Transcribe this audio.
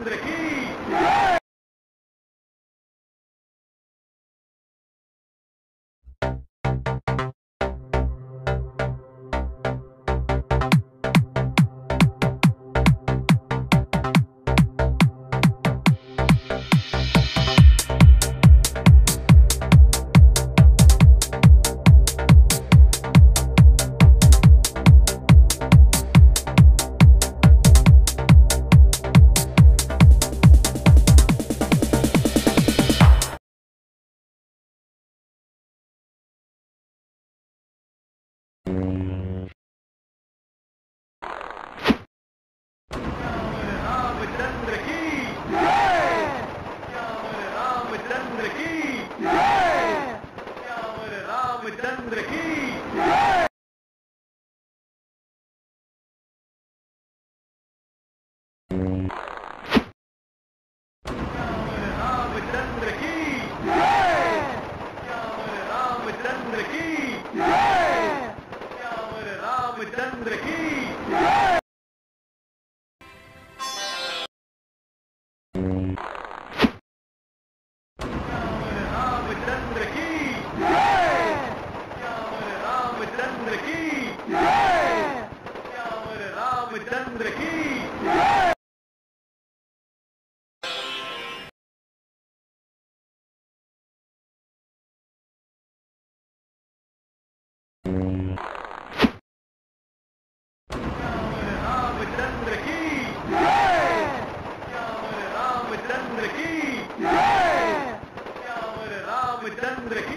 Andrequín. Ramchandra की रामचंद्र की रामचंद्र की। श्यामर रामचंद्र की की। श्यामर रामचंद्र की रामचंद्र की।